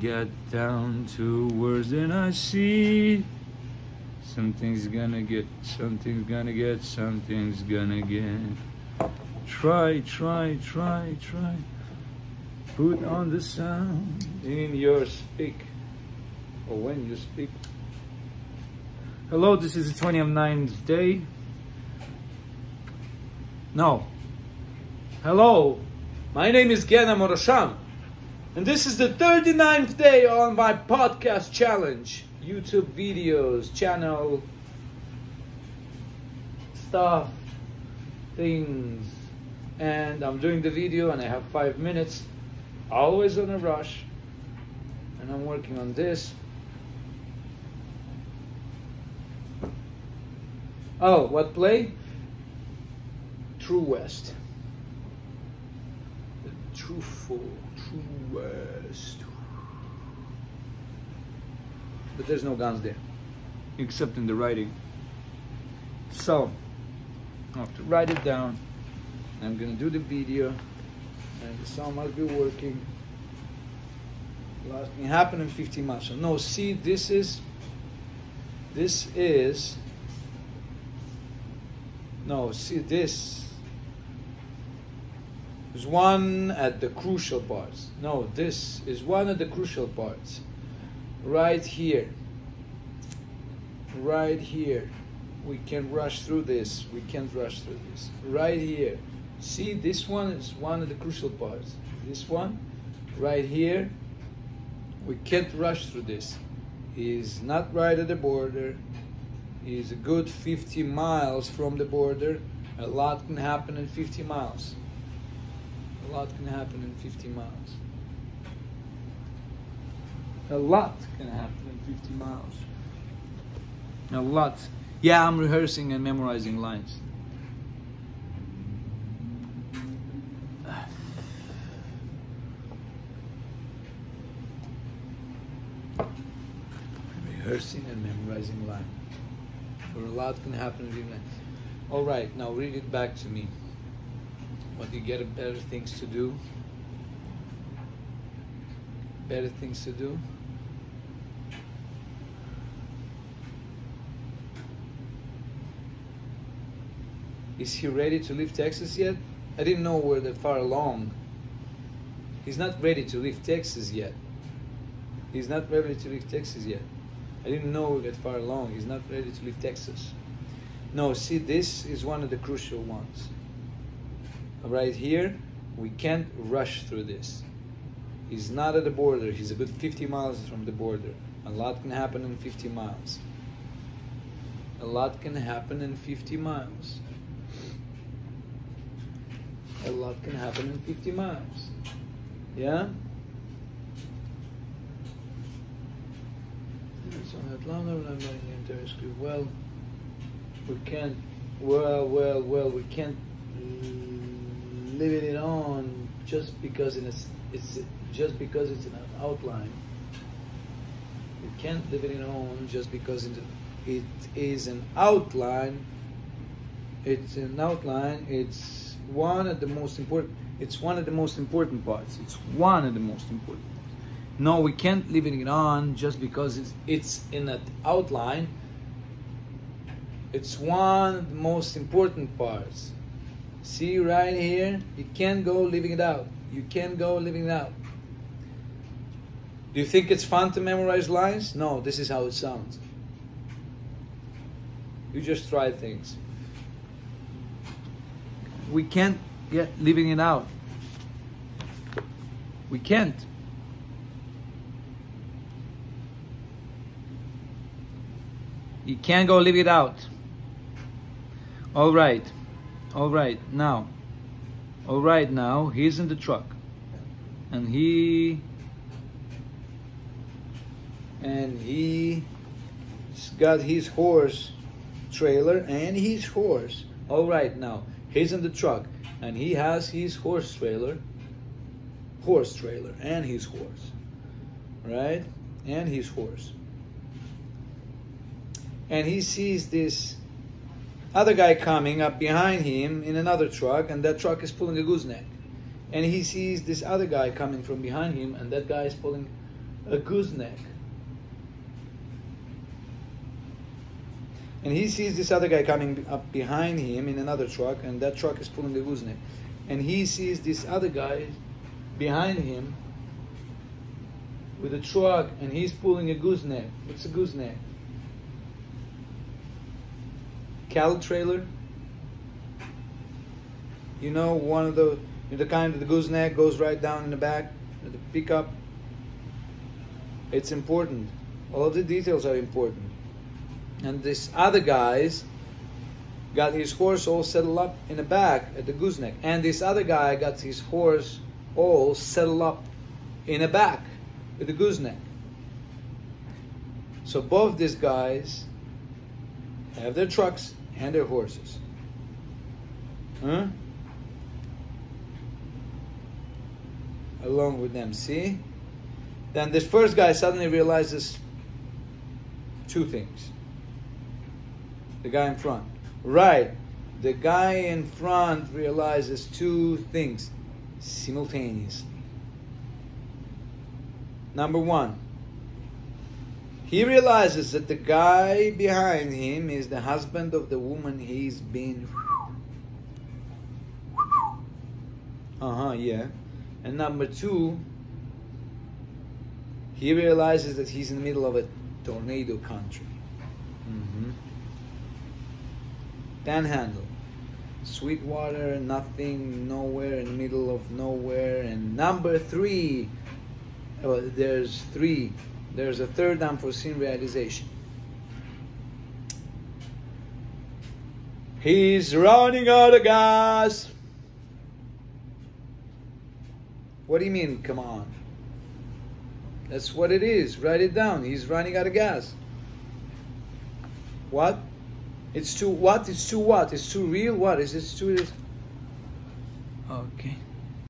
get down to words and I see. Something's gonna get, something's gonna get, something's gonna get. Try, try, try, try. Put on the sound in your speak, or when you speak. Hello, this is the 29th day. No. Hello, my name is Ghena Morosanu, and this is the 39th day on my podcast challenge. YouTube videos, channel, stuff, things. And I'm doing the video and I have five minutes, always on a rush. And I'm working on this. Oh, what play? True West. The True West. But there's no guns there, except in the writing. So, I have to write it down. I'm gonna do the video, and the sound must be working. Last thing happened in 15 months. So no, see, this is, this is, no, see, this is one at the crucial parts. No, this is one of the crucial parts. Right here. Right here. We can rush through this. We can't rush through this. Right here. See, this one is one of the crucial parts. This one, right here, we can't rush through this. He's not right at the border. He's a good 50 miles from the border. A lot can happen in 50 miles. A lot can happen in 50 miles. A lot can happen in 50 miles. A lot. Yeah, I'm rehearsing and memorizing lines. rehearsing and memorizing lines. Or a lot can happen in lines. All right, now read it back to me. What do you get better things to do? Better things to do? Is he ready to leave Texas yet? I didn't know we're that far along. He's not ready to leave Texas yet. He's not ready to leave Texas yet. I didn't know we're that far along. He's not ready to leave Texas. No, see, this is one of the crucial ones. Right here, we can't rush through this. He's not at the border. He's a good 50 miles from the border. A lot can happen in 50 miles. A lot can happen in 50 miles. A lot can happen in 50 miles. Yeah? It's on Atlanta, and I'm not in the. Well, we can't, well, well, well, we can't leave it on just because it's, it's just because it's an outline. We can't leave it on just because it, it is an outline. It's an outline. It's one of the most important. It's one of the most important parts. It's one of the most important parts. No, we can't leave it on just because it's it's in an outline. It's one of the most important parts. See right here, you can't go leaving it out. You can't go leaving it out. Do you think it's fun to memorize lines? No, this is how it sounds. You just try things. We can't get leaving it out. We can't. You can't go leave it out. All right. All right. Now. All right now. He's in the truck. And he and he's got his horse trailer and his horse. All right now. He's in the truck and he has his horse trailer horse trailer and his horse. Right? And his horse and he sees this other guy coming up behind him in another truck, and that truck is pulling a gooseneck. And he sees this other guy coming from behind him, and that guy is pulling a gooseneck. And he sees this other guy coming up behind him in another truck, and that truck is pulling a gooseneck. And he sees this other guy behind him with a truck, and he's pulling a gooseneck. What's a gooseneck? Cattle trailer. You know, one of the the kind of the gooseneck goes right down in the back, the pickup. It's important. All of the details are important. And this other guy's got his horse all settled up in the back at the gooseneck. And this other guy got his horse all settled up in the back at the gooseneck. So both these guys have their trucks and their horses. Huh? Along with them, see? Then this first guy suddenly realizes two things the guy in front. Right. The guy in front realizes two things simultaneously. Number one, he realizes that the guy behind him is the husband of the woman he's been. Uh huh, yeah. And number two, he realizes that he's in the middle of a tornado country. Mm-hmm. Panhandle. Sweetwater, nothing, nowhere, in the middle of nowhere. And number three, well, there's three. There's a third unforeseen realization. He's running out of gas. What do you mean, come on? That's what it is. Write it down. He's running out of gas. What? It's too what? It's too what? It's too real? What is it too? Okay.